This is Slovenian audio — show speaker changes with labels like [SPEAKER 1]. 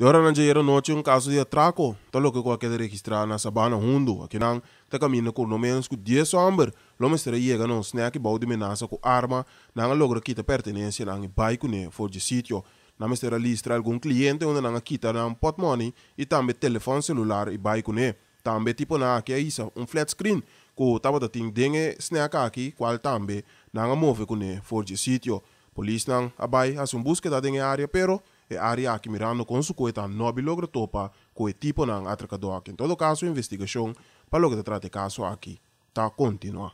[SPEAKER 1] De hora nan jero noche un caso de atraco, todo que qualquer registrar na Sabana Hundo, aqui não, te caminho com no menos com 10 homens, lo mestre llega no snack bau de menaça com arma, não logra quita pertenência na bike ne for de sítio, na mestre listra algum cliente onde não quita na pot money e também telefone celular e bike ne, também tipo na que isso, um flat screen, ko taba da ting denge snack aqui, qual também, não move com ne for de sítio, polícia não abai as um busca da denge área, pero e área aqui mirando com su coita nobi logra topa com o tipo ng atracador. Em todo caso, investigação para logo tratar caso aqui. Tá continua.